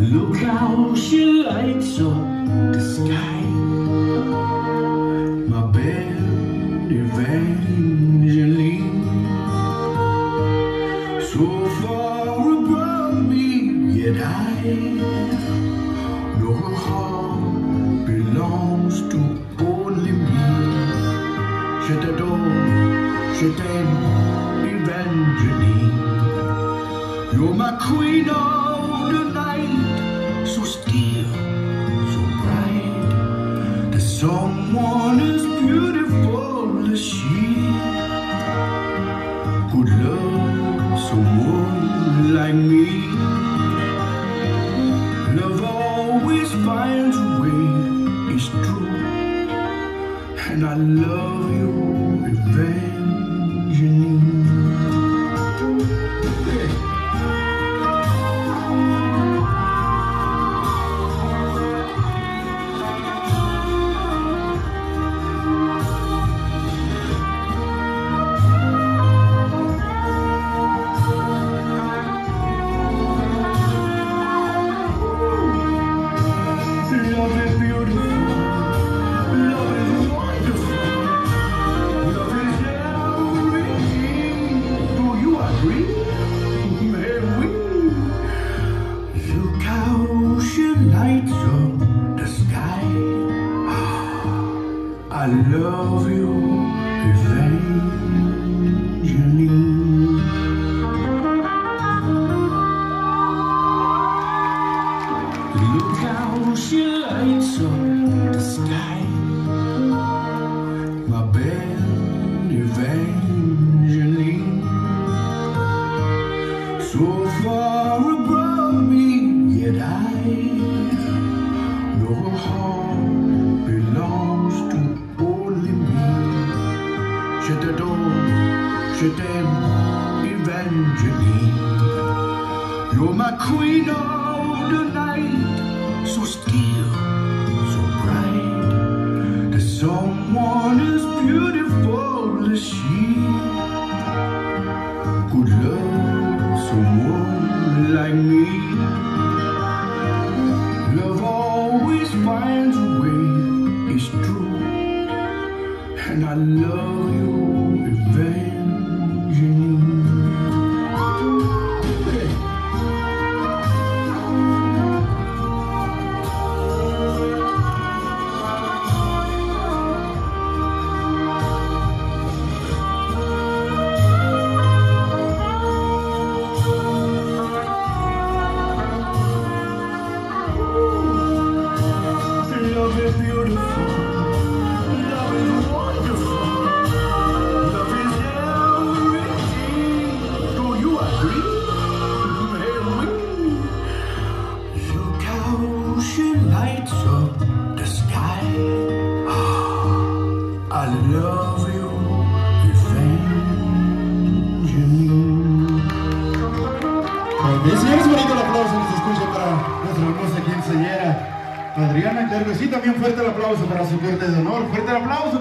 Look how she lights up the sky. Ma belle Evangeline So far above me Yet I know her heart belongs to only me. Je t'adore, je t'aime Evangeline You're my queen of the night So still, so bright There's someone as beautiful as she Could love someone like me. Love always finds a way, it's true And I love you, Evangeline love you, Evangeline. Look how she lights up the sky. My Evangeline. So je t'aime, Evangeline. You're my queen of the night, so still, so bright. There's someone as beautiful as she could love someone like me. Love always finds a way, it's true. And I Adriana. Claro que sí, también fuerte el aplauso para su corte de honor. Fuerte el aplauso.